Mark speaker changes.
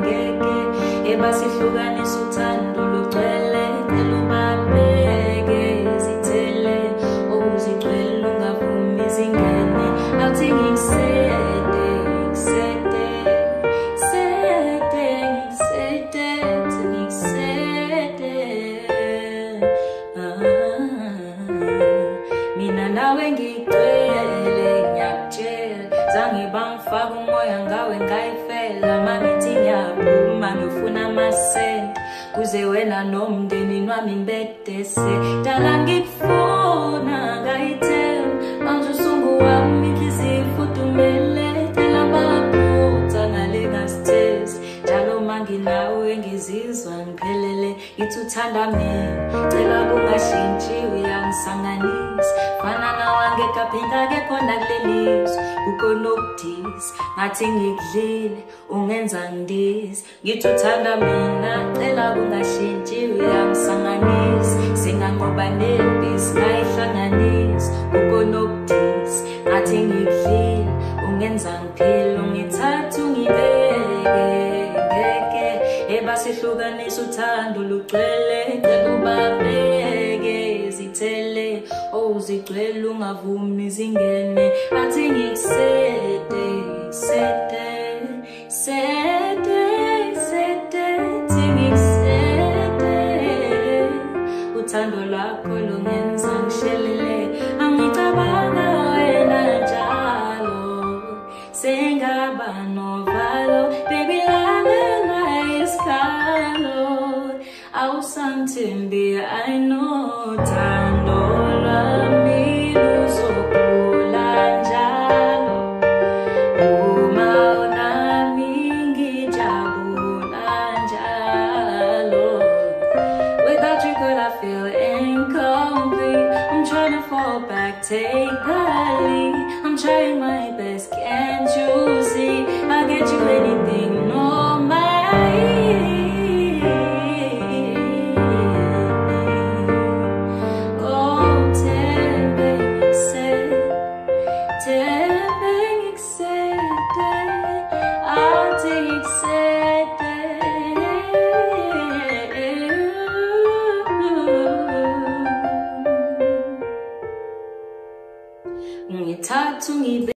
Speaker 1: ngeke ebasihlukanisa uthando lugcwele cela ubabeke zithele okuzicwele ungavumi zingene awuthi ngikusete sete ngikusete ngikusete ah mina nawe ngigcwele ngiyakutshela. Zange bangifaka umoya ngawe ngayifela mangithi kuze wena nomndeni wami mbedese. Dala ngikufuna ngayithela manje usunguwami inhliziyo ifudumele njalo manginawe ngizizwa ngiphelele ngithi uthanda mina cela kungashintshi uyangisanganisa fana nawange kaphinda kekhona kulelizwe kukhona okudisa ngathi ngikudlile ungenza ngidisi. Ngithi uthanda mina cela kungashintshi uyangisanganisa singanqoba nempisi ngayihlanganisa. Kukhona okudisa ngathi ngikudlile ungenza ngiphile ebasihlukanisa uthando lugcwele cela ubabeke zithele owuzigcwele ungavumi zingene athi ngikusete sete sete sete thi ngikusete uthando lwakho lungenza ngishelele angicabanga wena njalo awusanthembi i know thando lwami luzokhula njalo uma unami ngijabula njalo Without you, could I feel incomplete? I'm trying to fall back, take the lead. I'm trying my best, Ngitathu ngibe